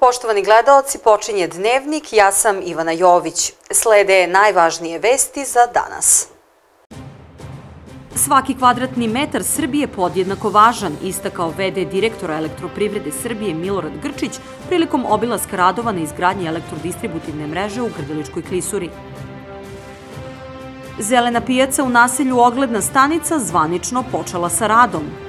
Poštovani gledalci, počinje Dnevnik, ja sam Ivana Jović. Slede najvažnije vesti za danas. Svaki kvadratni metar Srbije podjednako važan, istakao VD direktora elektroprivrede Srbije Milorad Grčić prilikom obilaska radova na izgradnji elektrodistributivne mreže u Grdeličkoj klisuri. Zelena pijaca u naselju Ogledna stanica zvanično počela sa radom.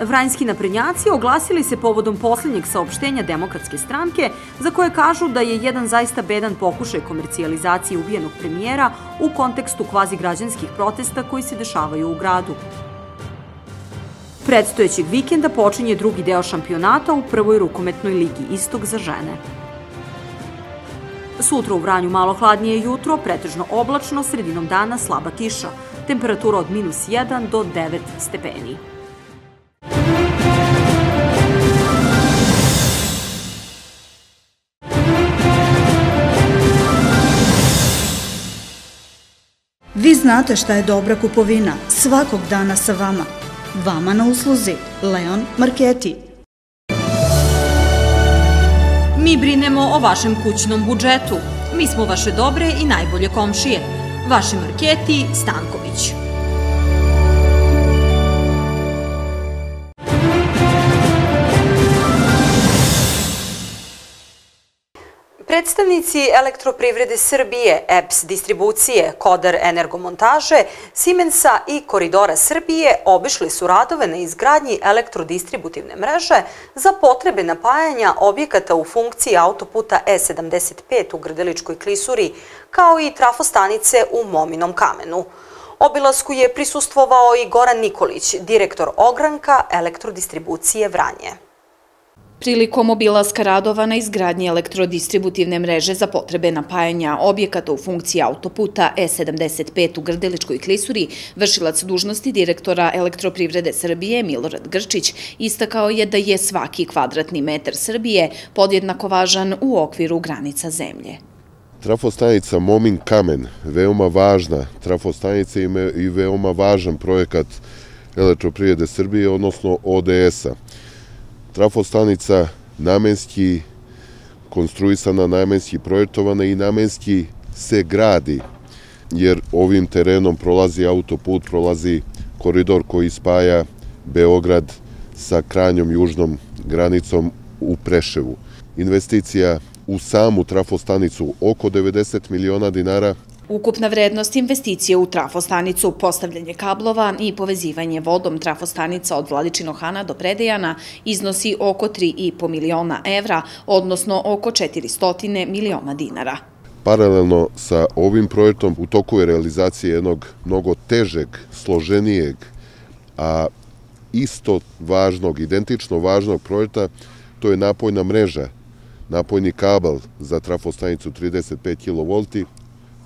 Vranjski naprednjaci oglasili se povodom poslednjeg saopštenja Demokratske stranke, za koje kažu da je jedan zaista bedan pokušaj komercijalizacije ubijenog premijera u kontekstu kvazigrađanskih protesta koji se dešavaju u gradu. Predstojećeg vikenda počinje drugi deo šampionata u prvoj rukometnoj ligi Istog za žene. Sutra u Vranju malo hladnije jutro, pretežno oblačno, sredinom dana slaba kiša. Temperatura od minus 1 do 9 stepeni. Vi znate šta je dobra kupovina svakog dana sa vama. Vama na usluzi Leon Marketi. Mi brinemo o vašem kućnom budžetu. Mi smo vaše dobre i najbolje komšije. Vaši Marketi Stanković. Predstavnici elektroprivrede Srbije, EPS distribucije, Kodar energomontaže, Siemensa i Koridora Srbije obišli su radove na izgradnji elektrodistributivne mreže za potrebe napajanja objekata u funkciji autoputa E75 u Grdeličkoj klisuri, kao i trafostanice u Mominom kamenu. Obilasku je prisustvovao i Goran Nikolić, direktor ogranka elektrodistribucije Vranje. Prilikom obilaska radova na izgradnji elektrodistributivne mreže za potrebe napajanja objekata u funkciji autoputa E75 u Grdeličkoj klisuri, vršilac dužnosti direktora elektroprivrede Srbije Milorad Grčić istakao je da je svaki kvadratni metar Srbije podjednako važan u okviru granica zemlje. Trafostanica Momin Kamen, veoma važna trafostanica i veoma važan projekat elektroprivrede Srbije, odnosno ODS-a trafostanica namenski konstruisana, namenski projektovana i namenski se gradi, jer ovim terenom prolazi autoput, prolazi koridor koji spaja Beograd sa krajnjom južnom granicom u Preševu. Investicija u samu trafostanicu oko 90 miliona dinara Ukupna vrednost investicije u trafostanicu, postavljanje kablova i povezivanje vodom trafostanica od Vladičinohana do Predejana iznosi oko 3,5 miliona evra, odnosno oko 400 miliona dinara. Paralelno sa ovim projektom u toku je realizacije jednog mnogo težeg, složenijeg, a isto važnog, identično važnog projekta, to je napojna mreža, napojni kabel za trafostanicu 35 kV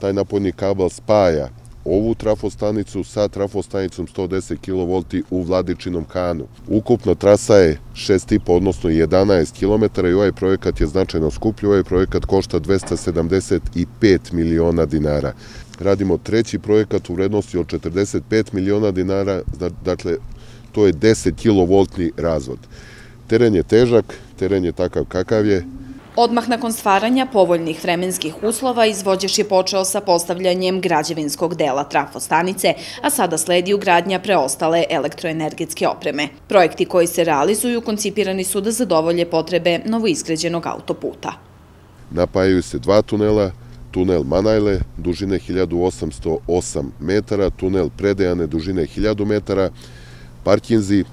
taj napojni kabel spaja ovu trafostanicu sa trafostanicom 110 kV u Vladičinom kanu. Ukupno trasa je 6,5 odnosno 11 km i ovaj projekat je značajno skuplji. Ovaj projekat košta 275 miliona dinara. Radimo treći projekat u vrednosti od 45 miliona dinara, dakle to je 10 kV razvod. Teren je težak, teren je takav kakav je, Odmah nakon stvaranja povoljnih vremenskih uslova izvođač je počeo sa postavljanjem građevinskog dela trafostanice, a sada sledi ugradnja preostale elektroenergetske opreme. Projekti koji se realizuju koncipirani su da zadovolje potrebe novoizgrađenog autoputa. Napajaju se dva tunela, tunel Manajle, dužine 1808 metara, tunel Predejane, dužine 1000 metara, parkinzi,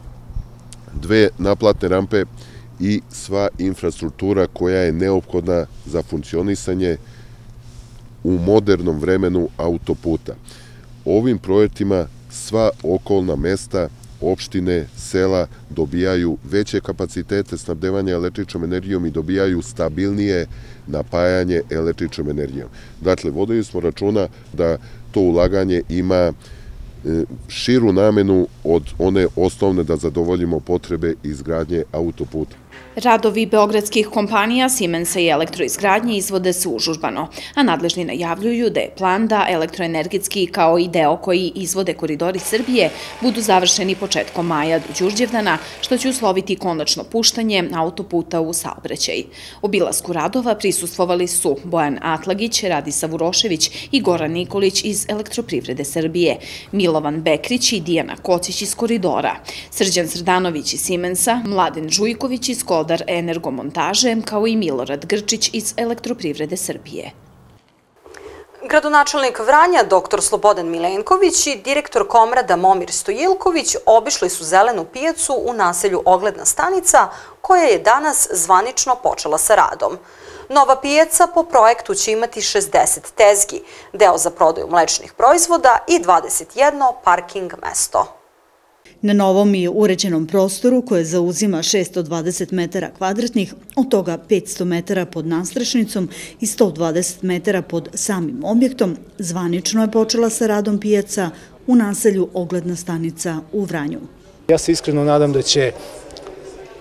dve naplatne rampe, i sva infrastruktura koja je neophodna za funkcionisanje u modernom vremenu autoputa. Ovim projektima sva okolna mesta, opštine, sela dobijaju veće kapacitete snabdevanja električnom energijom i dobijaju stabilnije napajanje električnom energijom. Dakle, vodili smo računa da to ulaganje ima E, širu namenu od one osnovne da zadovoljimo potrebe izgradnje autoputa. Radovi beogradskih kompanija Siemensa i elektroizgradnje izvode se užužbano, a nadležni najavljuju da je plan da elektroenergetski kao i deo koji izvode koridori Srbije budu završeni početkom maja do Đurđevdana, što će usloviti konačno puštanje autoputa u saobraćaj. Obilasku radova prisustvovali su Bojan Atlagić, Radisa Vurošević i Goran Nikolić iz Elektroprivrede Srbije, Milovan Bekrić i Dijana Kocić iz koridora, Srđan Srdanović iz Siemensa, Mladen Žujković iz Koda gospodar energomontaže, kao i Milorad Grčić iz Elektroprivrede Srbije. Gradonačelnik Vranja, dr. Slobodan Milenković i direktor Komrada Momir Stojilković obišli su zelenu pijacu u naselju Ogledna stanica, koja je danas zvanično počela sa radom. Nova pijaca po projektu će imati 60 tezgi, deo za prodaju mlečnih proizvoda i 21 parking mesto. Na novom i uređenom prostoru koje zauzima 620 metara kvadratnih, od toga 500 metara pod nastrešnicom i 120 metara pod samim objektom, zvanično je počela sa radom pijaca u naselju Ogledna stanica u Vranju. Ja se iskreno nadam da će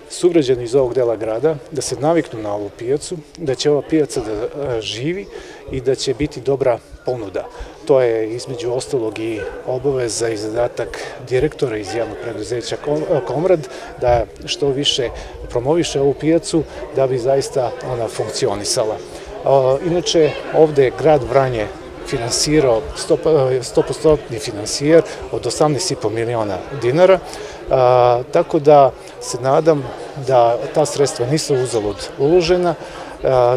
sugrađani iz ovog dela grada da se naviknu na ovu pijacu, da će ova pijaca da e, živi i da će biti dobra ponuda. To je između ostalog i obaveza i zadatak direktora iz javnog preduzeća Komrad da što više promoviše ovu pijacu da bi zaista ona funkcionisala. Inače, ovde je grad Vranje finansirao 100% finansijer od 18,5 miliona dinara, tako da se nadam da ta sredstva nisu uzalud uložena,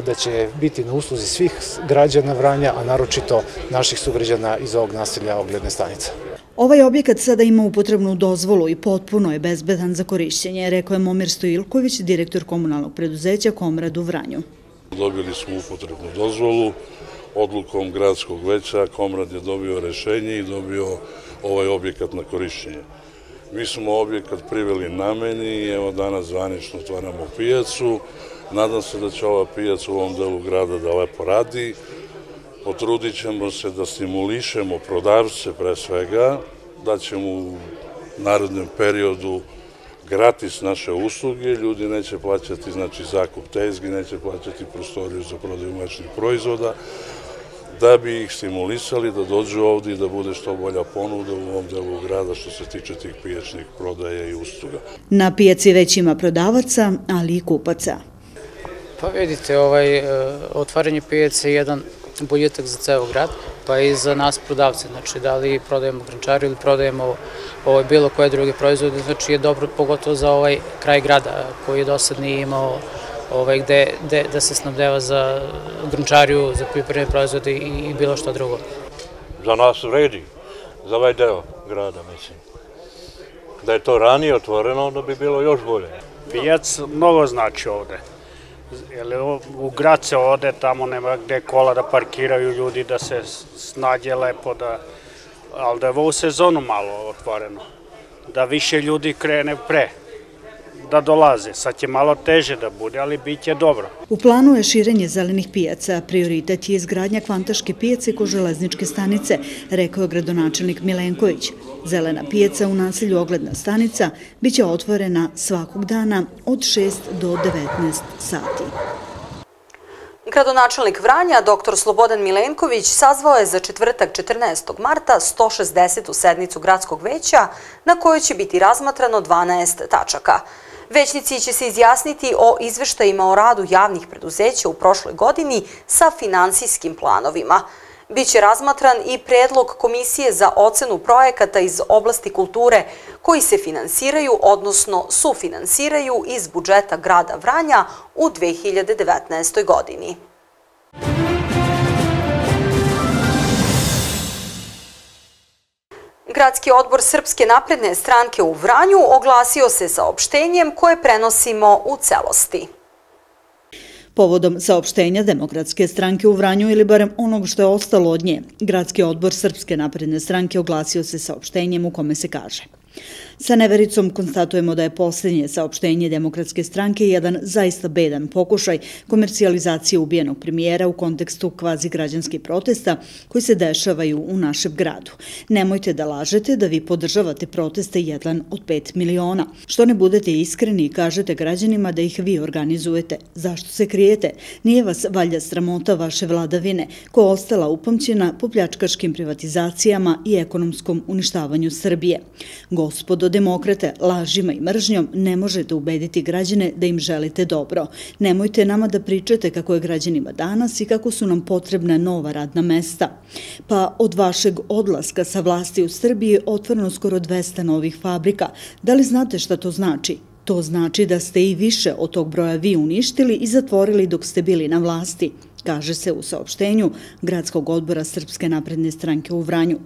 da će biti na usluzi svih građana Vranja, a naročito naših sugrađana iz ovog naselja Ogledne stanice. Ovaj objekat sada ima upotrebnu dozvolu i potpuno je bezbedan za korišćenje, rekao je Momir Stojilković, direktor komunalnog preduzeća Komrad u Vranju. Dobili smo upotrebnu dozvolu, odlukom gradskog veća Komrad je dobio rešenje i dobio ovaj objekat na korišćenje. Mi smo objekat priveli nameni i evo danas zvanično otvaramo pijacu. Nadam se da će ova pijaca u ovom delu grada da lepo radi. Potrudit ćemo se da stimulišemo prodavce pre svega, da ćemo u narodnom periodu gratis naše usluge, ljudi neće plaćati znači, zakup tezgi, neće plaćati prostoriju za prodaju mlečnih proizvoda, da bi ih stimulisali da dođu ovde i da bude što bolja ponuda u ovom delu grada što se tiče tih pijačnih prodaja i usluga. Na pijaci već ima prodavaca, ali i kupaca. Pa vidite, ovaj, e, otvaranje pijace je jedan boljitak za ceo grad, pa i za nas prodavce, znači da li prodajemo grančaru ili prodajemo ovaj, bilo koje druge proizvode, znači je dobro pogotovo za ovaj kraj grada koji je do sad nije imao ovaj, gde, gde, da se snabdeva za grunčariju, za pripremne proizvode i, i bilo što drugo. Za nas vredi, za ovaj deo grada, mislim. Da je to ranije otvoreno, onda bi bilo još bolje. Pijac mnogo znači ovde. Jer u grad se ode, tamo nema gde kola da parkiraju ljudi, da se snađe lepo, da, ali da je ovo u sezonu malo otvoreno. Da više ljudi krene pre da dolaze. Sad će malo teže da bude, ali bit će dobro. U planu je širenje zelenih pijaca. Prioritet je izgradnja kvantaške pijace ko železničke stanice, rekao je gradonačelnik Milenković. Zelena pijaca u naselju Ogledna stanica biće otvorena svakog dana od 6 do 19 sati. Gradonačelnik Vranja, dr. Slobodan Milenković, sazvao je za četvrtak 14. marta 160. sednicu gradskog veća na kojoj će biti razmatrano 12 tačaka. Većnici će se izjasniti o izveštajima o radu javnih preduzeća u prošloj godini sa finansijskim planovima. Biće razmatran i predlog Komisije za ocenu projekata iz oblasti kulture koji se finansiraju, odnosno sufinansiraju iz budžeta grada Vranja u 2019. godini. Gradski odbor Srpske napredne stranke u Vranju oglasio se saopštenjem koje prenosimo u celosti. Povodom saopštenja Demokratske stranke u Vranju ili barem onog što je ostalo od nje, Gradski odbor Srpske napredne stranke oglasio se saopštenjem u kome se kaže Sa nevericom konstatujemo da je posljednje saopštenje Demokratske stranke jedan zaista bedan pokušaj komercijalizacije ubijenog premijera u kontekstu kvazi građanskih protesta koji se dešavaju u našem gradu. Nemojte da lažete da vi podržavate proteste jedan od 5 miliona. Što ne budete iskreni i kažete građanima da ih vi organizujete. Zašto se krijete? Nije vas valja sramota vaše vladavine koja ostala upamćena po pljačkaškim privatizacijama i ekonomskom uništavanju Srbije. Gospodo demokrate, lažima i mržnjom ne možete ubediti građane da im želite dobro. Nemojte nama da pričate kako je građanima danas i kako su nam potrebna nova radna mesta. Pa od vašeg odlaska sa vlasti u Srbiji otvoreno skoro 200 novih fabrika. Da li znate šta to znači? To znači da ste i više od tog broja vi uništili i zatvorili dok ste bili na vlasti, kaže se u saopštenju Gradskog odbora Srpske napredne stranke u Vranju.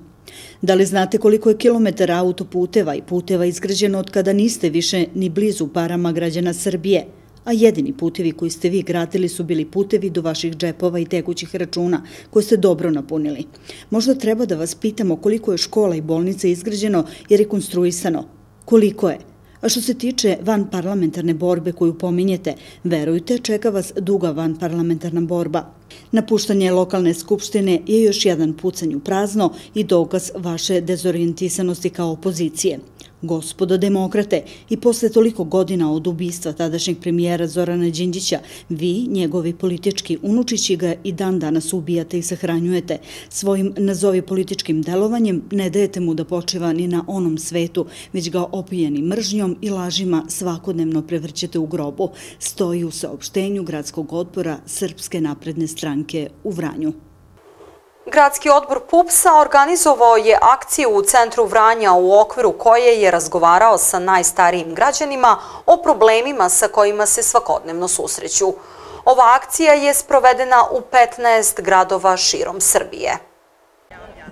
Da li znate koliko je kilometara autoputeva i puteva izgrađeno od kada niste više ni blizu parama građana Srbije, a jedini putevi koji ste vi gradili su bili putevi do vaših džepova i tekućih računa koje ste dobro napunili. Možda treba da vas pitamo koliko je škola i bolnica izgrađeno i rekonstruisano. Koliko je? A što se tiče van parlamentarne borbe koju pominjete, verujte, čeka vas duga van parlamentarna borba. Napuštanje lokalne skupštine je još jedan pucanj u prazno i dokaz vaše dezorijentisanosti kao opozicije. Gospodo demokrate, i posle toliko godina od ubistva tadašnjeg premijera Zorana Đinđića, vi, njegovi politički unučići ga i dan danas ubijate i sahranjujete. Svojim nazovi političkim delovanjem ne dajete mu da počeva ni na onom svetu, već ga opijeni mržnjom i lažima svakodnevno prevrćete u grobu. Stoji u saopštenju Gradskog odbora Srpske napredne stranke u Vranju. Gradski odbor PUPS-a organizovao je akciju u centru Vranja u okviru koje je razgovarao sa najstarijim građanima o problemima sa kojima se svakodnevno susreću. Ova akcija je sprovedena u 15 gradova širom Srbije.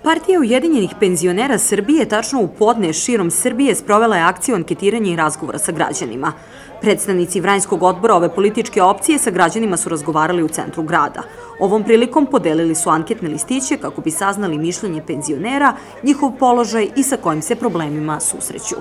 Partija Ujedinjenih penzionera Srbije tačno u podne širom Srbije sprovela je akciju anketiranja i razgovora sa građanima. Predstavnici Vranjskog odbora ove političke opcije sa građanima su razgovarali u centru grada. Ovom prilikom podelili su anketne listiće kako bi saznali mišljenje penzionera, njihov položaj i sa kojim se problemima susreću.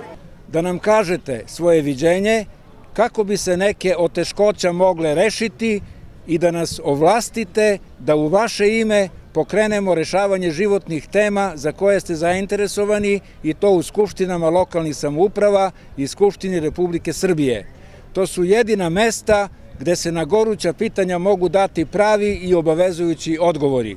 Da nam kažete svoje viđenje, kako bi se neke oteškoća mogle rešiti i da nas ovlastite da u vaše ime pokrenemo rešavanje životnih tema za koje ste zainteresovani i to u skupštinama lokalnih samouprava i Skupštini Republike Srbije. To su jedina mesta gde se na goruća pitanja mogu dati pravi i obavezujući odgovori.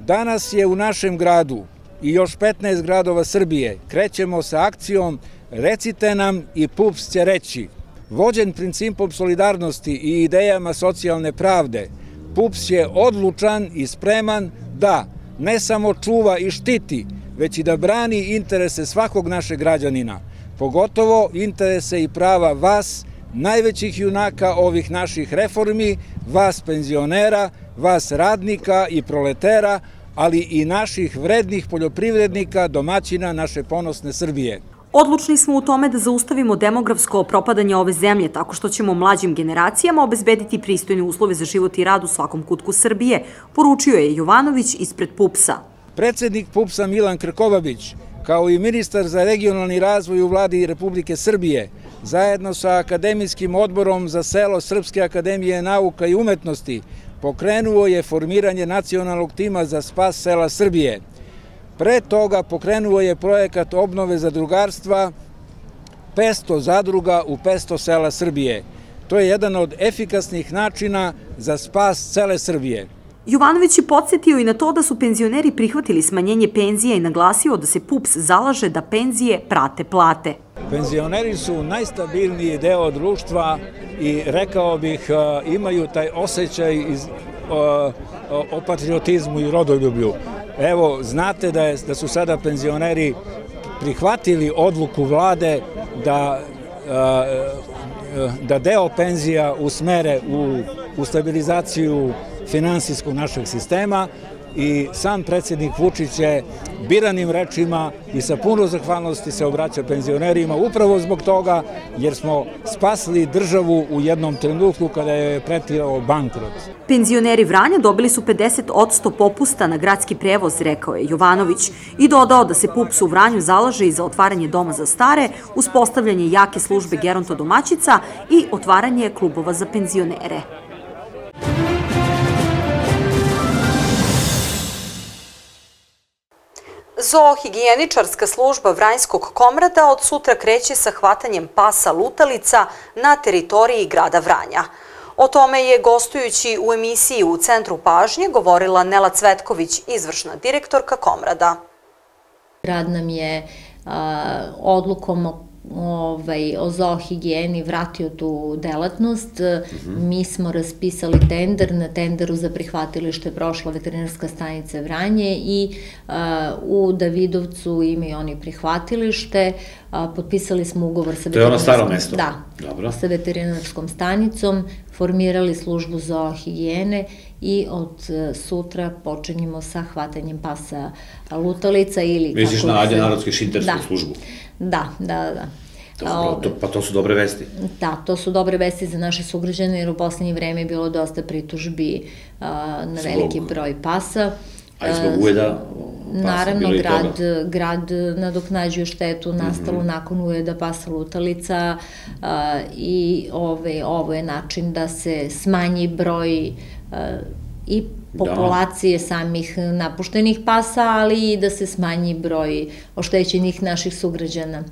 Danas je u našem gradu i još 15 gradova Srbije krećemo sa akcijom Recite nam i PUPS će reći. Vođen principom solidarnosti i idejama socijalne pravde, PUPS je odlučan i spreman da ne samo čuva i štiti, već i da brani interese svakog našeg građanina, pogotovo interese i prava vas, najvećih junaka ovih naših reformi, vas penzionera, vas radnika i proletera, ali i naših vrednih poljoprivrednika, domaćina naše ponosne Srbije. Odlučni smo u tome da zaustavimo demografsko propadanje ove zemlje tako što ćemo mlađim generacijama obezbediti pristojne uslove za život i rad u svakom kutku Srbije, poručio je Jovanović ispred PUPS-a. Predsednik PUPS-a Milan Krkovabić, kao i ministar za regionalni razvoj u vladi Republike Srbije, zajedno sa Akademijskim odborom za selo Srpske akademije nauka i umetnosti, pokrenuo je formiranje nacionalnog tima za spas sela Srbije – Pre toga pokrenuo je projekat obnove zadrugarstva 500 zadruga u 500 sela Srbije. To je jedan od efikasnih načina za spas cele Srbije. Jovanović je podsjetio i na to da su penzioneri prihvatili smanjenje penzija i naglasio da se PUPS zalaže da penzije prate plate. Penzioneri su najstabilniji deo društva i rekao bih imaju taj osjećaj iz, o, o patriotizmu i rodoljublju. Evo, znate da, je, da su sada penzioneri prihvatili odluku vlade da, da deo penzija usmere u, u stabilizaciju finansijskog našeg sistema, i sam predsjednik Vučić je biranim rečima i sa puno zahvalnosti se obraća penzionerima upravo zbog toga jer smo spasli državu u jednom trenutku kada je pretirao bankrot. Penzioneri Vranja dobili su 50 od 100 popusta na gradski prevoz, rekao je Jovanović, i dodao da se PUPS u Vranju zalaže i za otvaranje doma za stare, uspostavljanje jake službe geronto domaćica i otvaranje klubova za penzionere. Zoohigijeničarska služba Vranjskog komrada od sutra kreće sa hvatanjem pasa lutalica na teritoriji grada Vranja. O tome je gostujući u emisiji u Centru pažnje govorila Nela Cvetković, izvršna direktorka Komrada. Grad nam je odlukom o ovaj, o zoohigijeni vratio tu delatnost. Mm -hmm. Mi smo raspisali tender, na tenderu za prihvatilište prošla veterinarska stanica Vranje i uh, u Davidovcu imaju oni prihvatilište, uh, potpisali smo ugovor sa To je ono staro mesto? Da, Dobro. sa veterinarskom stanicom, formirali službu zoohigijene i od sutra počinjemo sa hvatanjem pasa lutalica ili... Misliš na Adja Narodske šintersku da. službu? Da, da, da. Dobro, to, pa to su dobre vesti. Da, to su dobre vesti za naše sugrađane, jer u poslednje vreme je bilo dosta pritužbi uh, na zbog, veliki broj pasa. A i zbog ujeda pasa, Naravno, grad, grad nadoknađuje štetu nastalu mm -hmm. nakon ujeda pasa lutalica uh, i ove, ovo je način da se smanji broj uh, i populacije da. samih napuštenih pasa, ali i da se smanji broj oštećenih naših sugrađana.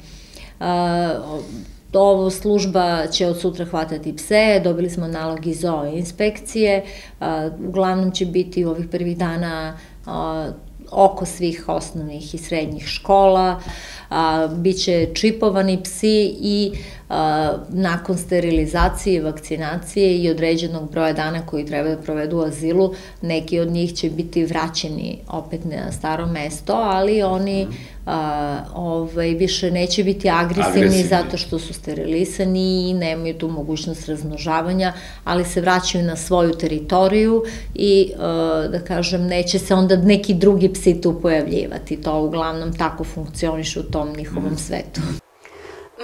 Ovo služba će od sutra hvatati pse, dobili smo nalog iz ove inspekcije, uglavnom će biti u ovih prvih dana oko svih osnovnih i srednjih škola, biće čipovani psi i nakon sterilizacije, vakcinacije i određenog broja dana koji treba da provedu u azilu, neki od njih će biti vraćeni opet na staro mesto, ali oni a, ovaj, više neće biti agresivni, agresivni zato što su sterilisani i nemaju tu mogućnost razmnožavanja, ali se vraćaju na svoju teritoriju i a, da kažem neće se onda neki drugi psi tu pojavljivati. To uglavnom tako funkcioniše u tom njihovom svetu.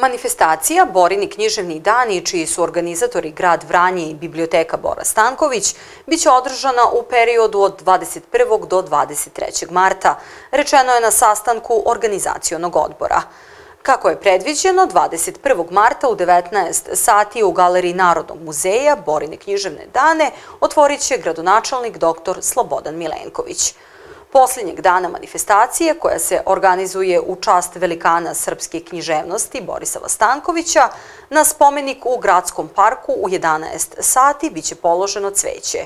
Manifestacija Borini književni dani, čiji su organizatori grad Vranje i biblioteka Bora Stanković, biće održana u periodu od 21. do 23. marta, rečeno je na sastanku organizacionog odbora. Kako je predviđeno, 21. marta u 19 sati u Galeriji Narodnog muzeja Borine književne dane otvorit će gradonačelnik dr. Slobodan Milenković posljednjeg dana manifestacije koja se organizuje u čast velikana srpske književnosti Borisava Stankovića, na spomenik u Gradskom parku u 11 sati biće položeno cveće.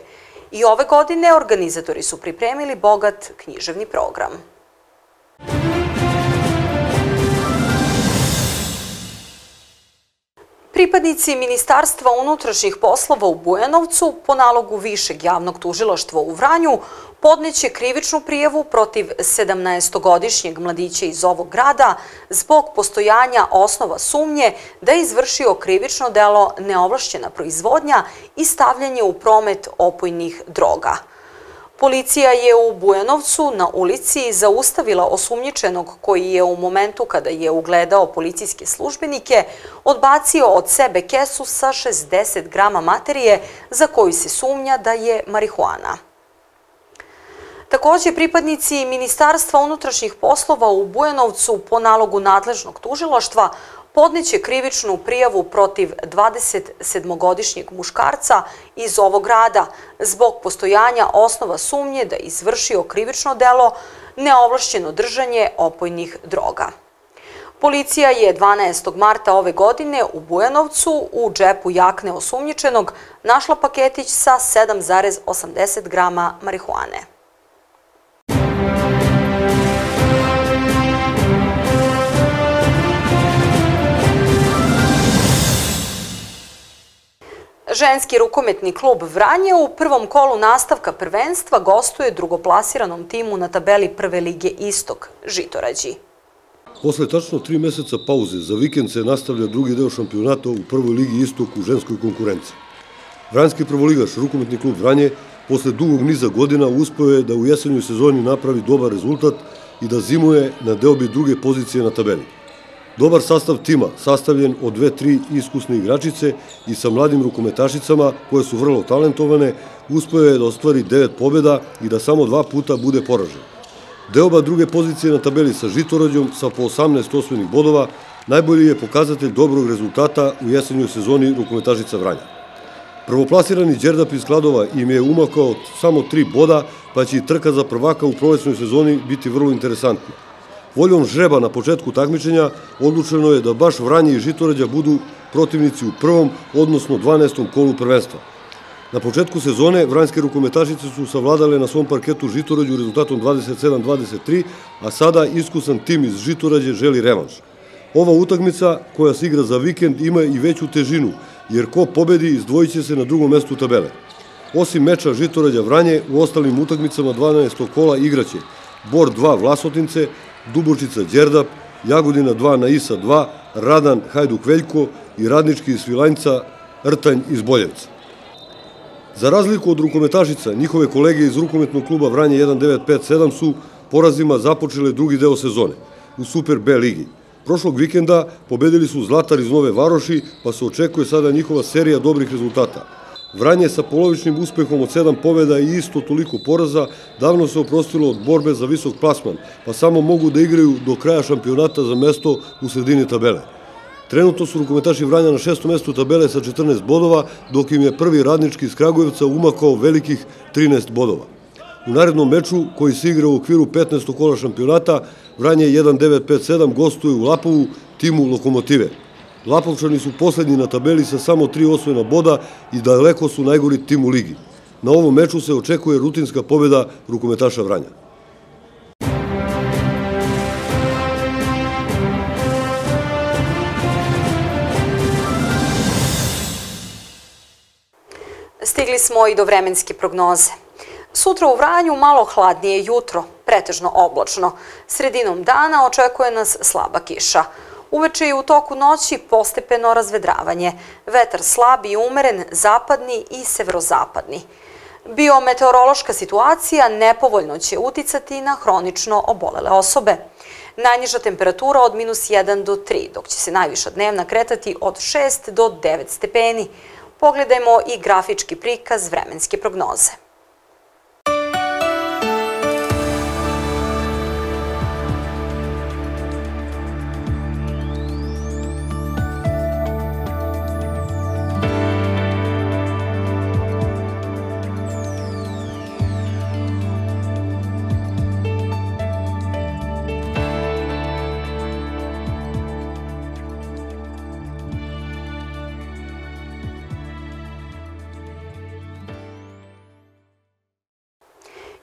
I ove godine organizatori su pripremili bogat književni program. Pripadnici Ministarstva unutrašnjih poslova u Bujanovcu po nalogu Višeg javnog tužilaštva u Vranju podneće krivičnu prijevu protiv 17-godišnjeg mladića iz ovog grada zbog postojanja osnova sumnje da je izvršio krivično delo neovlašćena proizvodnja i stavljanje u promet opojnih droga. Policija je u Bujanovcu na ulici zaustavila osumnjičenog koji je u momentu kada je ugledao policijske službenike odbacio od sebe kesu sa 60 grama materije za koju se sumnja da je marihuana. Takođe, pripadnici Ministarstva unutrašnjih poslova u Bujanovcu po nalogu nadležnog tužilaštva podneće krivičnu prijavu protiv 27-godišnjeg muškarca iz ovog grada zbog postojanja osnova sumnje da izvršio krivično delo neovlašćeno držanje opojnih droga. Policija je 12. marta ove godine u Bujanovcu u džepu jakne osumnjičenog našla paketić sa 7,80 grama marihuane. Ženski rukometni klub Vranje u prvom kolu nastavka prvenstva gostuje drugoplasiranom timu na tabeli Prve lige Istok, Žitorađi. Posle tačno tri meseca pauze za vikend se nastavlja drugi deo šampionata u Prvoj ligi Istok u ženskoj konkurenciji. Vranjski prvoligaš rukometni klub Vranje posle dugog niza godina uspeo je da u jesenjoj sezoni napravi dobar rezultat i da zimuje na deobi druge pozicije na tabeli. Dobar sastav tima, sastavljen od dve, tri iskusne igračice i sa mladim rukometašicama koje su vrlo talentovane, uspeo je da ostvari devet pobjeda i da samo dva puta bude poražen. Deoba druge pozicije na tabeli sa Žitorođom sa po 18 osvojenih bodova najbolji je pokazatelj dobrog rezultata u jesenjoj sezoni rukometašica Vranja. Prvoplasirani Đerdap iz Kladova im je umakao samo tri boda, pa će i trka za prvaka u prolećnoj sezoni biti vrlo interesantna. Voljom žreba na početku takmičenja odlučeno je da baš Vranje i Žitorađa budu protivnici u prvom, odnosno 12. kolu prvenstva. Na početku sezone vranjske rukometašice su savladale na svom parketu Žitorađu rezultatom 27-23, a sada iskusan tim iz Žitorađe želi revanš. Ova utakmica koja se igra za vikend ima i veću težinu, jer ko pobedi izdvojit će se na drugom mestu tabele. Osim meča Žitorađa Vranje, u ostalim utakmicama 12. kola igraće Bor 2 Vlasotince, Dubočica Đerdap, Jagodina 2 na Isa 2, Radan Hajduk Veljko i Radnički iz Svilajnca Rtanj iz Boljevca. Za razliku od rukometašica, njihove kolege iz rukometnog kluba Vranje 1957 su porazima započele drugi deo sezone u Super B ligi. Prošlog vikenda pobedili su Zlatar iz Nove Varoši, pa se očekuje sada njihova serija dobrih rezultata. Vranje sa polovičnim uspehom od 7 pobjeda i isto toliko poraza davno se oprostilo od borbe za visok plasman, pa samo mogu da igraju do kraja šampionata za mesto u sredini tabele. Trenutno su rukometaši Vranja na šestom mestu tabele sa 14 bodova, dok im je prvi radnički iz Kragujevca umakao velikih 13 bodova. U narednom meču, koji se igra u okviru 15. kola šampionata, Vranje 1957 gostuje u Lapovu timu Lokomotive. Lapovčani su poslednji na tabeli sa samo tri osvojena boda i daleko su najgori tim u ligi. Na ovom meču se očekuje rutinska pobjeda rukometaša Vranja. Stigli smo i do vremenske prognoze. Sutra u Vranju malo hladnije jutro, pretežno oblačno. Sredinom dana očekuje nas slaba kiša. Uveče i u toku noći postepeno razvedravanje. Vetar slab i umeren, zapadni i severozapadni. Biometeorološka situacija nepovoljno će uticati na hronično obolele osobe. Najniža temperatura od minus 1 do 3, dok će se najviša dnevna kretati od 6 do 9 stepeni. Pogledajmo i grafički prikaz vremenske prognoze.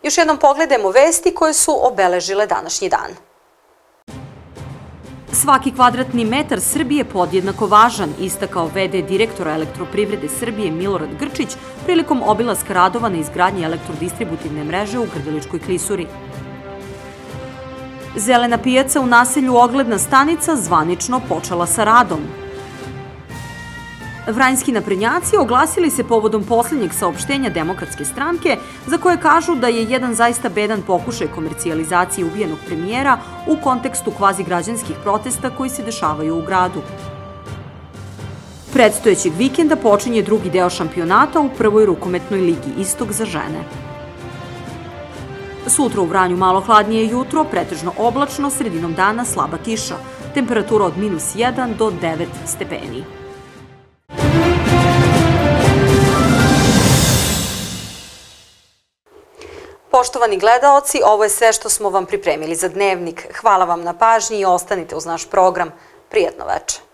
Još jednom pogledajmo vesti koje su obeležile današnji dan. Svaki kvadratni metar Srbije podjednako važan, istakao VD direktora elektroprivrede Srbije Milorad Grčić prilikom obilaska radova na izgradnji elektrodistributivne mreže u Grdeličkoj klisuri. Zelena pijaca u naselju Ogledna stanica zvanično počela sa radom. Vranjski naprednjaci oglasili se povodom poslednjeg saopštenja Demokratske stranke, za koje kažu da je jedan zaista bedan pokušaj komercijalizacije ubijenog premijera u kontekstu kvazigrađanskih protesta koji se dešavaju u gradu. Predstojećeg vikenda počinje drugi deo šampionata u prvoj rukometnoj ligi Istog za žene. Sutra u Vranju malo hladnije jutro, pretežno oblačno, sredinom dana slaba kiša. Temperatura od minus 1 do 9 stepeni. Poštovani gledaoci, ovo je sve što smo vam pripremili za dnevnik. Hvala vam na pažnji i ostanite uz naš program. Prijetno večer.